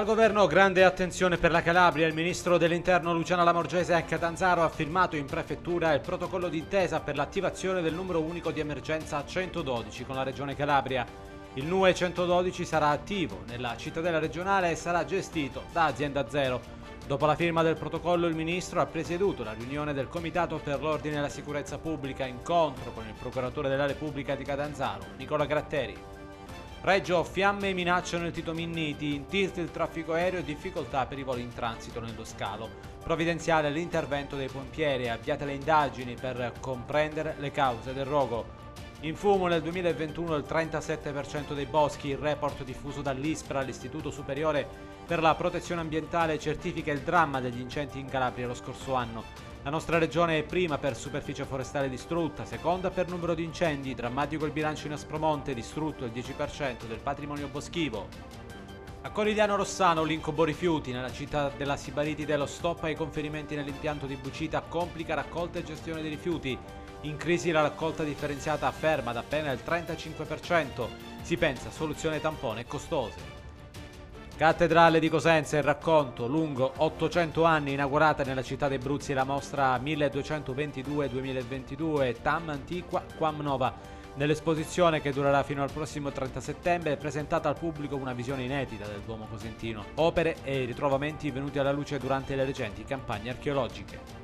Dal governo grande attenzione per la Calabria, il ministro dell'interno Luciano Lamorgese a Catanzaro ha firmato in prefettura il protocollo d'intesa per l'attivazione del numero unico di emergenza 112 con la regione Calabria. Il NUE 112 sarà attivo nella cittadella regionale e sarà gestito da Azienda Zero. Dopo la firma del protocollo il ministro ha presieduto la riunione del Comitato per l'Ordine e la Sicurezza Pubblica, incontro con il procuratore della Repubblica di Catanzaro, Nicola Gratteri. Reggio, fiamme minacciano il Tito Minniti, in tilt il traffico aereo e difficoltà per i voli in transito nello scalo. Provvidenziale l'intervento dei pompieri, avviate le indagini per comprendere le cause del rogo. In fumo nel 2021 il 37% dei boschi, il report diffuso dall'ISPRA, l'Istituto Superiore per la Protezione Ambientale, certifica il dramma degli incendi in Calabria lo scorso anno. La nostra regione è prima per superficie forestale distrutta, seconda per numero di incendi, drammatico il bilancio in Aspromonte, distrutto il 10% del patrimonio boschivo. A Corigliano Rossano l'incubo rifiuti nella città della Sibaritide lo stop ai conferimenti nell'impianto di Bucita complica raccolta e gestione dei rifiuti. In crisi la raccolta differenziata ferma da appena il 35%. Si pensa a soluzioni tampone costose. Cattedrale di Cosenza, il racconto lungo 800 anni, inaugurata nella città dei Bruzzi la mostra 1222-2022 Tam Antiqua Quam Nova. Nell'esposizione che durerà fino al prossimo 30 settembre è presentata al pubblico una visione inedita del Duomo cosentino, opere e ritrovamenti venuti alla luce durante le recenti campagne archeologiche.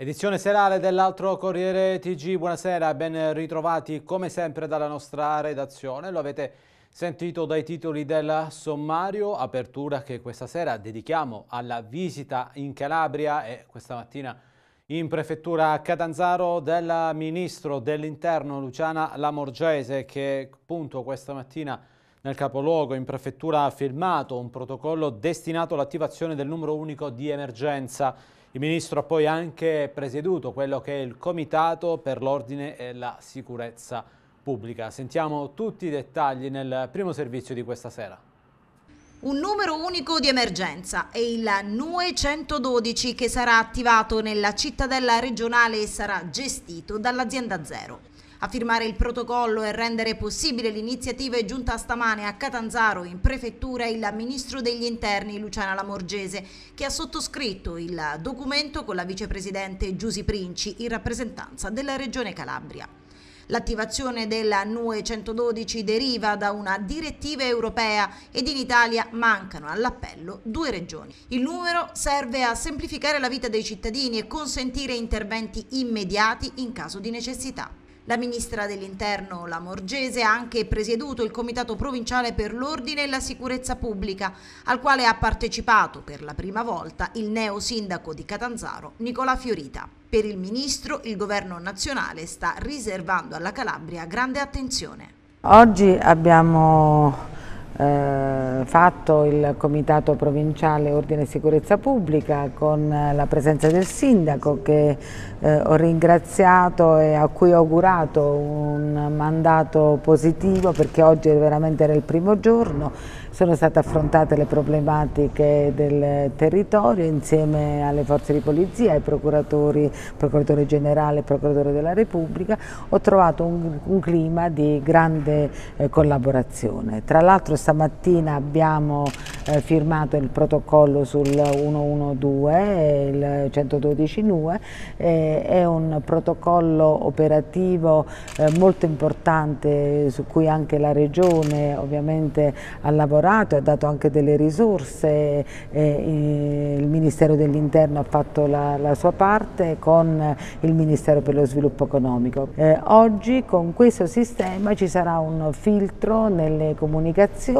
Edizione serale dell'altro Corriere TG, buonasera, ben ritrovati come sempre dalla nostra redazione. Lo avete sentito dai titoli del sommario, apertura che questa sera dedichiamo alla visita in Calabria e questa mattina in prefettura a Catanzaro del ministro dell'interno Luciana Lamorgese che appunto questa mattina nel capoluogo in prefettura ha firmato un protocollo destinato all'attivazione del numero unico di emergenza il Ministro ha poi anche presieduto quello che è il Comitato per l'Ordine e la Sicurezza Pubblica. Sentiamo tutti i dettagli nel primo servizio di questa sera. Un numero unico di emergenza è il NUE 112 che sarà attivato nella cittadella regionale e sarà gestito dall'azienda Zero. A firmare il protocollo e rendere possibile l'iniziativa è giunta stamane a Catanzaro in prefettura il ministro degli interni Luciana Lamorgese che ha sottoscritto il documento con la vicepresidente Giusi Princi in rappresentanza della regione Calabria. L'attivazione della NUE 112 deriva da una direttiva europea ed in Italia mancano all'appello due regioni. Il numero serve a semplificare la vita dei cittadini e consentire interventi immediati in caso di necessità. La ministra dell'Interno Lamorgese ha anche presieduto il Comitato Provinciale per l'Ordine e la Sicurezza Pubblica, al quale ha partecipato per la prima volta il neo sindaco di Catanzaro, Nicola Fiorita. Per il ministro il governo nazionale sta riservando alla Calabria grande attenzione. Oggi abbiamo eh, fatto il Comitato Provinciale Ordine e Sicurezza Pubblica con la presenza del Sindaco che eh, ho ringraziato e a cui ho augurato un mandato positivo perché oggi veramente era il primo giorno sono state affrontate le problematiche del territorio insieme alle forze di polizia, ai procuratori, procuratore generale e procuratore della Repubblica. Ho trovato un, un clima di grande eh, collaborazione. Tra l'altro stamattina abbiamo eh, firmato il protocollo sul 112, il 112 NUE, eh, è un protocollo operativo eh, molto importante su cui anche la Regione ovviamente ha lavorato e ha dato anche delle risorse, eh, il Ministero dell'Interno ha fatto la, la, sua parte con il Ministero per lo Sviluppo Economico. Eh, oggi con questo sistema ci sarà un filtro nelle comunicazioni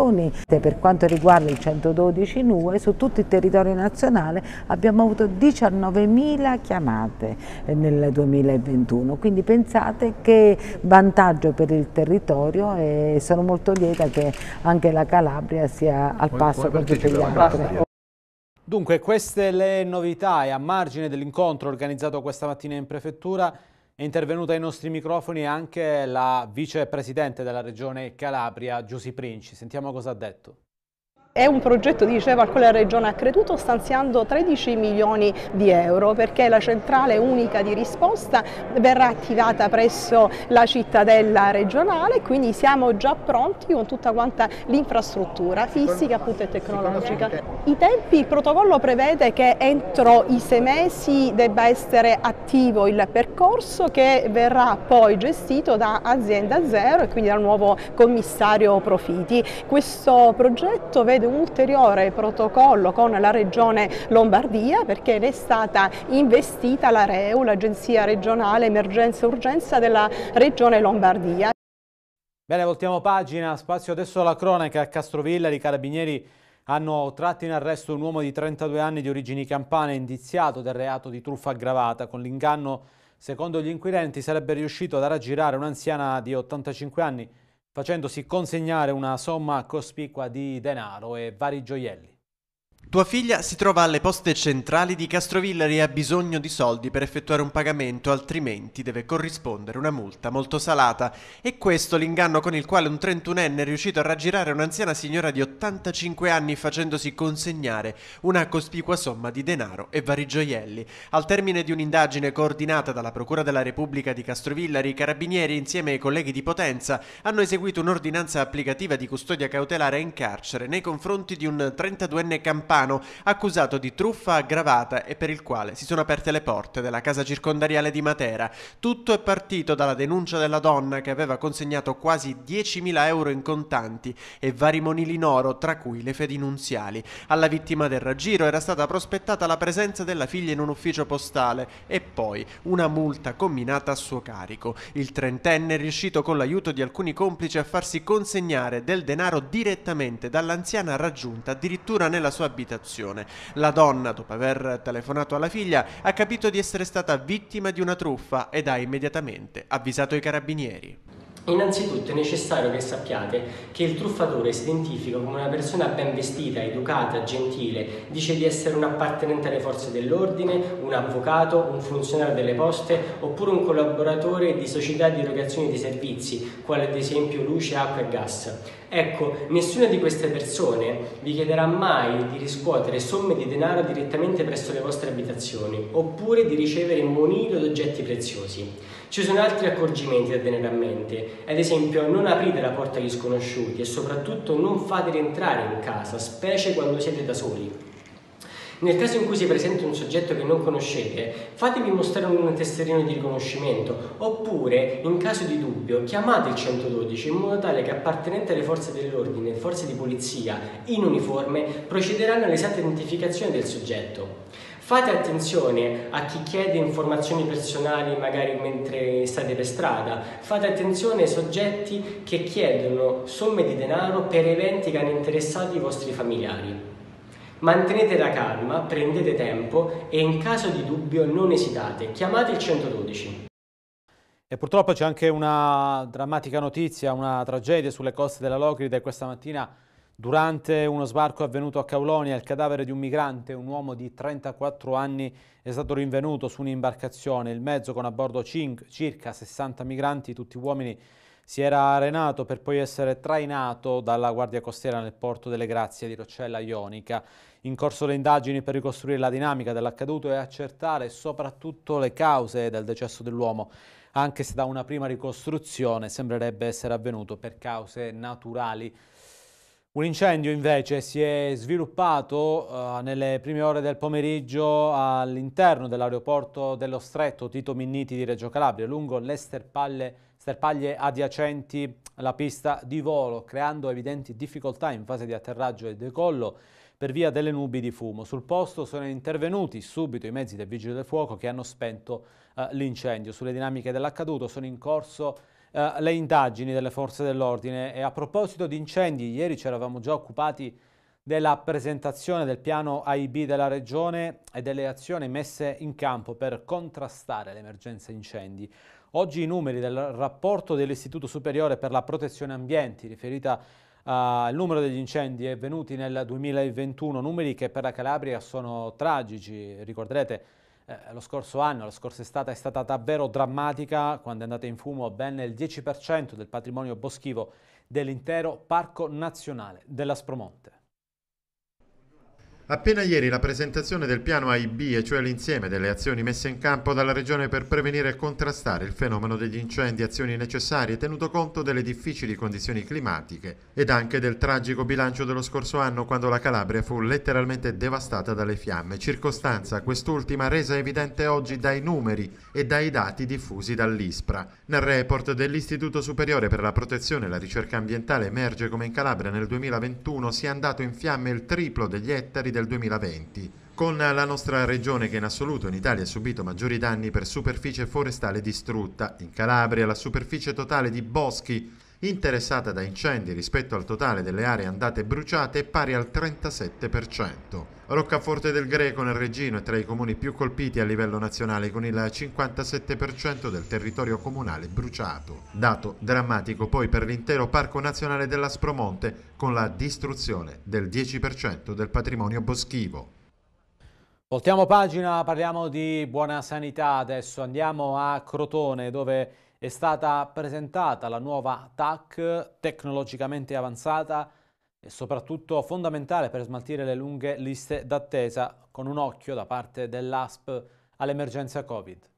per quanto riguarda il 112 NUE su tutto il territorio nazionale abbiamo avuto 19.000 chiamate eh, nel 2021 quindi pensate che vantaggio per il territorio e sono molto lieta che anche la Calabria Calabria sia al passo con tutti gli altri. Dunque, queste le novità e a margine dell'incontro organizzato questa mattina in prefettura è intervenuta ai nostri microfoni anche la vicepresidente della regione Calabria, Giusy Princi. Sentiamo cosa ha detto. È un progetto, dicevo, al quale la Regione ha creduto stanziando 13 milioni di euro perché la centrale unica di risposta verrà attivata presso la cittadella regionale quindi siamo già pronti con tutta quanta l'infrastruttura fisica appunto, e tecnologica. I tempi, il protocollo prevede che entro i sei mesi debba essere attivo il percorso che verrà poi gestito da Azienda Zero e quindi dal nuovo commissario Profiti. Questo progetto vede un ulteriore protocollo con la Regione Lombardia perché è stata investita la REU, l'Agenzia regionale emergenza e urgenza della Regione Lombardia. Bene, voltiamo pagina, spazio adesso alla cronaca a Castrovilla, i carabinieri hanno tratto in arresto un uomo di 32 anni di origini campane indiziato del reato di truffa aggravata. Con l'inganno, secondo gli inquirenti, sarebbe riuscito ad raggirare un'anziana di 85 anni facendosi consegnare una somma cospicua di denaro e vari gioielli. Tua figlia si trova alle poste centrali di Castrovillari e ha bisogno di soldi per effettuare un pagamento, altrimenti deve corrispondere una multa molto salata. E questo l'inganno con il quale un 31enne è riuscito a raggirare un'anziana signora di 85 anni facendosi consegnare una cospicua somma di denaro e vari gioielli. Al termine di un'indagine coordinata dalla Procura della Repubblica di Castrovillari, i carabinieri insieme ai colleghi di Potenza hanno eseguito un'ordinanza applicativa di custodia cautelare in carcere nei confronti di un 32enne campano Milano, accusato di truffa aggravata e per il quale si sono aperte le porte della casa circondariale di Matera. Tutto è partito dalla denuncia della donna che aveva consegnato quasi 10.000 euro in contanti e vari monili in oro, tra cui le fedi nunziali. Alla vittima del raggiro era stata prospettata la presenza della figlia in un ufficio postale e poi una multa comminata a suo carico. Il trentenne è riuscito con l'aiuto di alcuni complici a farsi consegnare del denaro direttamente dall'anziana raggiunta addirittura nella sua abitazione abitazione. La donna, dopo aver telefonato alla figlia, ha capito di essere stata vittima di una truffa ed ha immediatamente avvisato i carabinieri. Innanzitutto è necessario che sappiate che il truffatore si identifica come una persona ben vestita, educata, gentile, dice di essere un appartenente alle forze dell'ordine, un avvocato, un funzionario delle poste oppure un collaboratore di società di erogazione di servizi, quale ad esempio luce, acqua e gas. Ecco, nessuna di queste persone vi chiederà mai di riscuotere somme di denaro direttamente presso le vostre abitazioni oppure di ricevere monili o oggetti preziosi. Ci sono altri accorgimenti da tenere a mente, ad esempio non aprite la porta agli sconosciuti e soprattutto non fate rientrare in casa, specie quando siete da soli. Nel caso in cui si presenti un soggetto che non conoscete, fatevi mostrare un tesserino di riconoscimento oppure, in caso di dubbio, chiamate il 112 in modo tale che appartenenti alle forze dell'ordine e forze di polizia in uniforme procederanno all'esatta identificazione del soggetto. Fate attenzione a chi chiede informazioni personali magari mentre state per strada, fate attenzione ai soggetti che chiedono somme di denaro per eventi che hanno interessato i vostri familiari. Mantenete la calma, prendete tempo e in caso di dubbio non esitate, chiamate il 112. E purtroppo c'è anche una drammatica notizia, una tragedia sulle coste della Locride questa mattina Durante uno sbarco avvenuto a Caulonia, il cadavere di un migrante, un uomo di 34 anni, è stato rinvenuto su un'imbarcazione. Il mezzo, con a bordo circa 60 migranti, tutti uomini, si era arenato per poi essere trainato dalla Guardia Costiera nel porto delle Grazie di Roccella Ionica. In corso le indagini per ricostruire la dinamica dell'accaduto e accertare soprattutto le cause del decesso dell'uomo, anche se da una prima ricostruzione sembrerebbe essere avvenuto per cause naturali. Un incendio invece si è sviluppato uh, nelle prime ore del pomeriggio all'interno dell'aeroporto dello Stretto Tito Minniti di Reggio Calabria, lungo le sterpaglie, adiacenti alla pista di volo, creando evidenti difficoltà in fase di atterraggio e decollo per via delle nubi di fumo. Sul posto sono intervenuti subito i mezzi del Vigili del Fuoco che hanno spento uh, l'incendio. Sulle dinamiche dell'accaduto sono in corso eh, le indagini delle forze dell'ordine. E a proposito di incendi, ieri ci eravamo già occupati della presentazione del piano AIB della Regione e delle azioni messe in campo per contrastare l'emergenza incendi. Oggi i numeri del rapporto dell'Istituto Superiore per la Protezione Ambienti riferita al uh, numero degli incendi avvenuti nel 2021, numeri che per la Calabria sono tragici, ricorderete eh, lo scorso anno, la scorsa estate è stata davvero drammatica quando è andata in fumo ben il 10% del patrimonio boschivo dell'intero Parco Nazionale dell'Aspromonte. Appena ieri la presentazione del piano AIB, e cioè l'insieme delle azioni messe in campo dalla Regione per prevenire e contrastare il fenomeno degli incendi, azioni necessarie tenuto conto delle difficili condizioni climatiche ed anche del tragico bilancio dello scorso anno quando la Calabria fu letteralmente devastata dalle fiamme, circostanza quest'ultima resa evidente oggi dai numeri e dai dati diffusi dall'ISPRA. Nel report dell'Istituto Superiore per la Protezione e la Ricerca Ambientale emerge come in Calabria nel 2021 sia andato in fiamme il triplo degli ettari del 2020, con la nostra regione che in assoluto in Italia ha subito maggiori danni per superficie forestale distrutta. In Calabria la superficie totale di boschi interessata da incendi rispetto al totale delle aree andate bruciate è pari al 37%. Roccaforte del Greco nel Regino è tra i comuni più colpiti a livello nazionale con il 57% del territorio comunale bruciato. Dato drammatico poi per l'intero Parco Nazionale dell'Aspromonte con la distruzione del 10% del patrimonio boschivo. Voltiamo pagina, parliamo di buona sanità adesso, andiamo a Crotone dove è stata presentata la nuova TAC tecnologicamente avanzata e soprattutto fondamentale per smaltire le lunghe liste d'attesa con un occhio da parte dell'ASP all'emergenza Covid.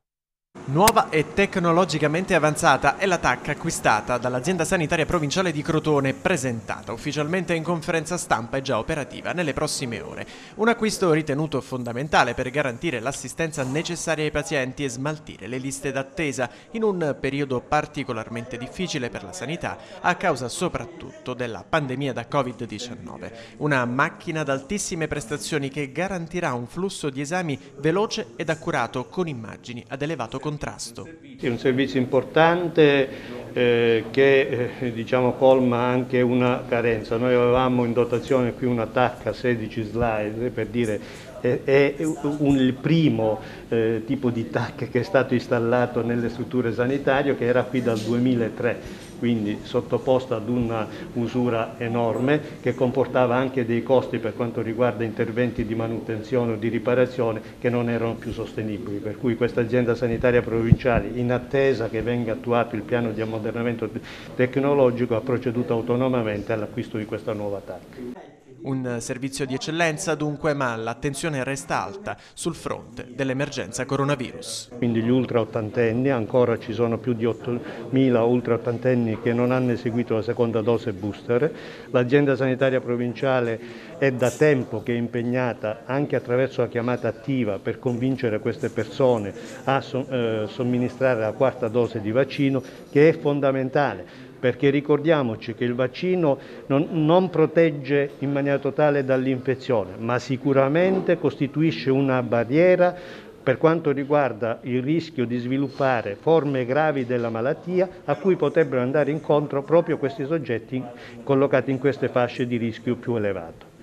Nuova e tecnologicamente avanzata è la acquistata dall'azienda sanitaria provinciale di Crotone, presentata ufficialmente in conferenza stampa e già operativa nelle prossime ore. Un acquisto ritenuto fondamentale per garantire l'assistenza necessaria ai pazienti e smaltire le liste d'attesa in un periodo particolarmente difficile per la sanità a causa soprattutto della pandemia da Covid-19. Una macchina ad altissime prestazioni che garantirà un flusso di esami veloce ed accurato con immagini ad elevato contrasto. È un servizio importante eh, che eh, diciamo, colma anche una carenza. Noi avevamo in dotazione qui una tacca 16 slide per dire è, è un, il primo eh, tipo di TAC che è stato installato nelle strutture sanitarie che era qui dal 2003 quindi sottoposta ad una usura enorme che comportava anche dei costi per quanto riguarda interventi di manutenzione o di riparazione che non erano più sostenibili, per cui questa azienda sanitaria provinciale in attesa che venga attuato il piano di ammodernamento tecnologico ha proceduto autonomamente all'acquisto di questa nuova TAC. Un servizio di eccellenza dunque, ma l'attenzione resta alta sul fronte dell'emergenza coronavirus. Quindi gli ultra ottantenni, ancora ci sono più di 8.000 ultra ottantenni che non hanno eseguito la seconda dose booster. L'azienda sanitaria provinciale è da tempo che è impegnata anche attraverso la chiamata attiva per convincere queste persone a eh, somministrare la quarta dose di vaccino che è fondamentale perché ricordiamoci che il vaccino non, non protegge in maniera totale dall'infezione, ma sicuramente costituisce una barriera per quanto riguarda il rischio di sviluppare forme gravi della malattia a cui potrebbero andare incontro proprio questi soggetti collocati in queste fasce di rischio più elevato.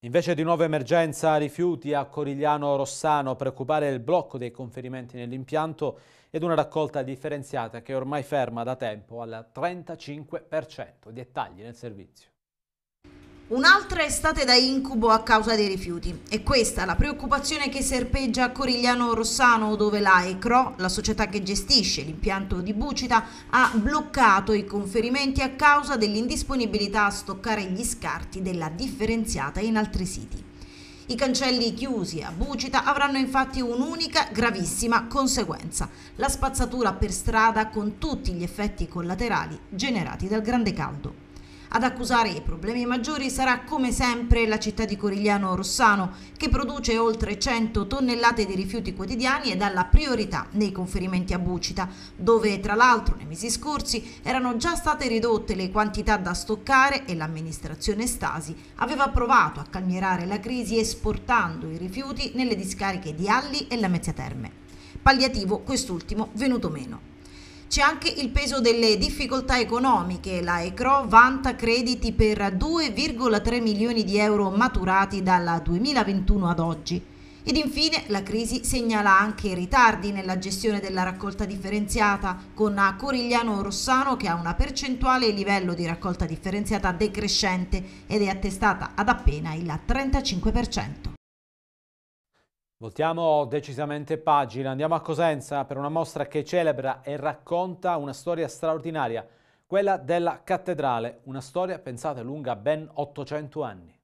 Invece di nuova emergenza rifiuti a Corigliano Rossano, preoccupare il blocco dei conferimenti nell'impianto ed una raccolta differenziata che è ormai ferma da tempo al 35%. Dettagli nel servizio. Un'altra estate da incubo a causa dei rifiuti. E questa la preoccupazione che serpeggia a Corigliano Rossano, dove la ECRO, la società che gestisce l'impianto di Bucita, ha bloccato i conferimenti a causa dell'indisponibilità a stoccare gli scarti della differenziata in altri siti. I cancelli chiusi a Bucita avranno infatti un'unica gravissima conseguenza, la spazzatura per strada con tutti gli effetti collaterali generati dal grande caldo. Ad accusare i problemi maggiori sarà come sempre la città di Corigliano Rossano, che produce oltre 100 tonnellate di rifiuti quotidiani e dà la priorità nei conferimenti a Bucita, dove tra l'altro nei mesi scorsi erano già state ridotte le quantità da stoccare e l'amministrazione Stasi aveva provato a calmierare la crisi esportando i rifiuti nelle discariche di Alli e Lamezia Terme. Palliativo quest'ultimo venuto meno. C'è anche il peso delle difficoltà economiche. La ECRO vanta crediti per 2,3 milioni di euro maturati dal 2021 ad oggi. Ed infine la crisi segnala anche ritardi nella gestione della raccolta differenziata, con Corigliano Rossano che ha una percentuale e livello di raccolta differenziata decrescente ed è attestata ad appena il 35%. Voltiamo decisamente pagina, andiamo a Cosenza per una mostra che celebra e racconta una storia straordinaria, quella della cattedrale, una storia pensata lunga ben 800 anni.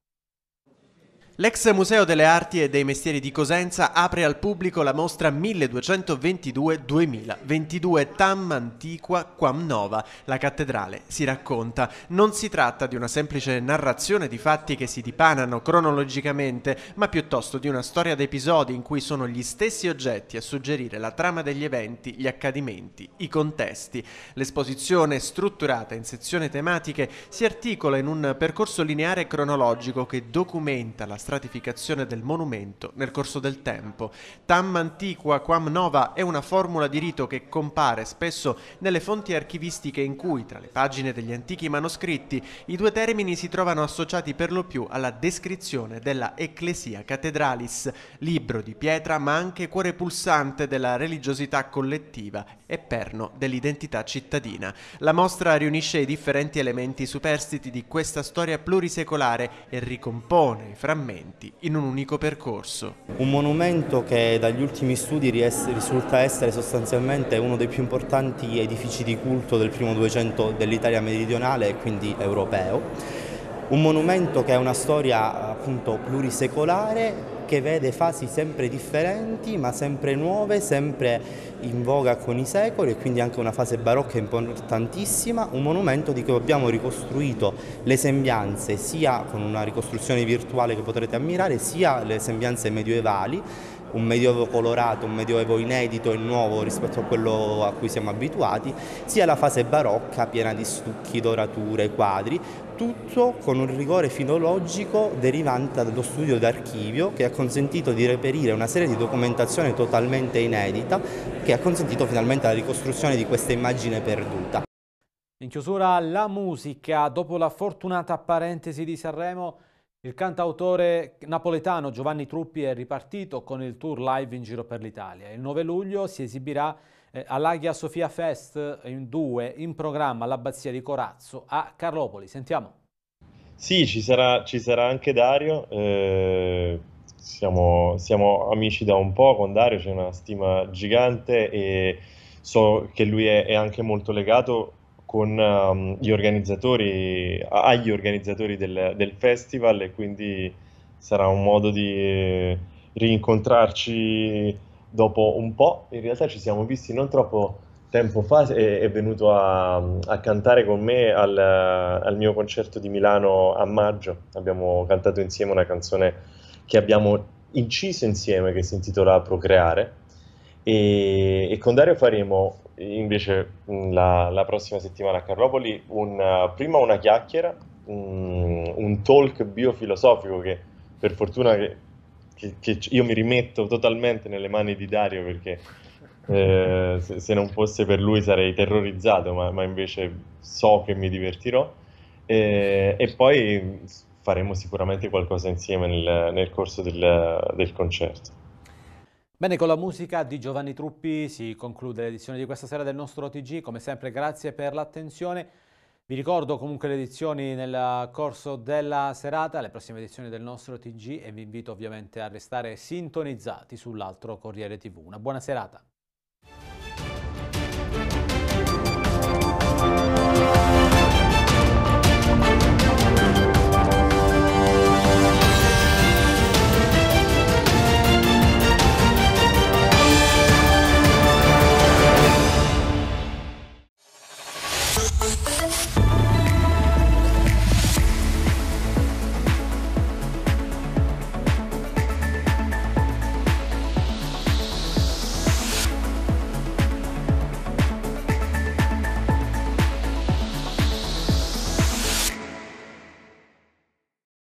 L'ex Museo delle Arti e dei Mestieri di Cosenza apre al pubblico la mostra 1222-2022 Tam Antiqua Quam Nova. La cattedrale si racconta. Non si tratta di una semplice narrazione di fatti che si dipanano cronologicamente, ma piuttosto di una storia d'episodi in cui sono gli stessi oggetti a suggerire la trama degli eventi, gli accadimenti, i contesti. L'esposizione, strutturata in sezioni tematiche, si articola in un percorso lineare cronologico che documenta la stratificazione del monumento nel corso del tempo. Tam antiqua quam nova è una formula di rito che compare spesso nelle fonti archivistiche in cui, tra le pagine degli antichi manoscritti, i due termini si trovano associati per lo più alla descrizione della Ecclesia Cathedralis, libro di pietra ma anche cuore pulsante della religiosità collettiva e perno dell'identità cittadina. La mostra riunisce i differenti elementi superstiti di questa storia plurisecolare e ricompone i frammenti frammenti in un unico percorso. Un monumento che dagli ultimi studi risulta essere sostanzialmente uno dei più importanti edifici di culto del primo 200 dell'Italia meridionale e quindi europeo. Un monumento che ha una storia appunto plurisecolare che vede fasi sempre differenti ma sempre nuove, sempre in voga con i secoli e quindi anche una fase barocca importantissima, un monumento di cui abbiamo ricostruito le sembianze sia con una ricostruzione virtuale che potrete ammirare sia le sembianze medievali un medioevo colorato, un medioevo inedito e nuovo rispetto a quello a cui siamo abituati, sia la fase barocca piena di stucchi, dorature, quadri, tutto con un rigore filologico derivante dallo studio d'archivio che ha consentito di reperire una serie di documentazione totalmente inedita che ha consentito finalmente la ricostruzione di questa immagine perduta. In chiusura la musica, dopo la fortunata parentesi di Sanremo, il cantautore napoletano Giovanni Truppi è ripartito con il tour live in giro per l'Italia. Il 9 luglio si esibirà eh, all'Aghia Sofia Fest in due in programma all'Abbazia di Corazzo a Carlopoli. Sentiamo. Sì, ci sarà, ci sarà anche Dario. Eh, siamo, siamo, amici da un po' con Dario, c'è una stima gigante e so che lui è, è anche molto legato con um, gli organizzatori, agli organizzatori del, del, festival e quindi sarà un modo di rincontrarci dopo un po'. In realtà ci siamo visti non troppo tempo fa, è, è venuto a, a, cantare con me al, al, mio concerto di Milano a maggio. Abbiamo cantato insieme una canzone che abbiamo inciso insieme che si intitola Procreare e, e con Dario faremo invece la, la, prossima settimana a Carlopoli un, prima una chiacchiera, un, talk biofilosofico che per fortuna che, che, che, io mi rimetto totalmente nelle mani di Dario perché eh, se, se, non fosse per lui sarei terrorizzato, ma, ma invece so che mi divertirò. E, e, poi faremo sicuramente qualcosa insieme nel, nel corso del, del concerto. Bene, con la musica di Giovanni Truppi si conclude l'edizione di questa sera del nostro OTG. Come sempre grazie per l'attenzione. Vi ricordo comunque le edizioni nel corso della serata, le prossime edizioni del nostro OTG e vi invito ovviamente a restare sintonizzati sull'altro Corriere TV. Una buona serata.